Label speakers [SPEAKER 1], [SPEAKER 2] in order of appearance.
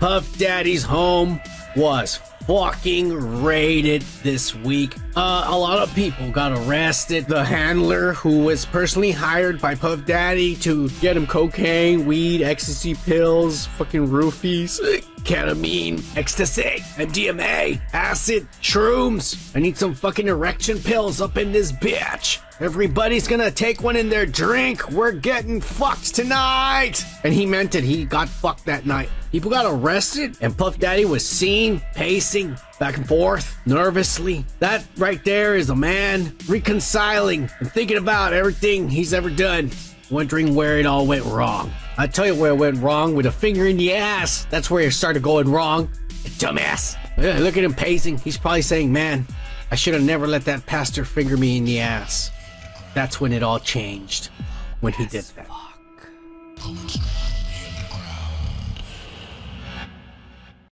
[SPEAKER 1] Puff Daddy's home was fucking raided this week. Uh, a lot of people got arrested. The handler, who was personally hired by Puff Daddy to get him cocaine, weed, ecstasy pills, fucking roofies, ketamine, ecstasy, MDMA, acid, shrooms. I need some fucking erection pills up in this bitch. Everybody's gonna take one in their drink. We're getting fucked tonight. And he meant it. He got fucked that night. People got arrested, and Puff Daddy was seen pacing back and forth nervously. That right there is a man reconciling and thinking about everything he's ever done, wondering where it all went wrong. I tell you where it went wrong with a finger in the ass. That's where it started going wrong. Dumbass. Look at him pacing. He's probably saying, Man, I should have never let that pastor finger me in the ass. That's when it all changed. When he did that.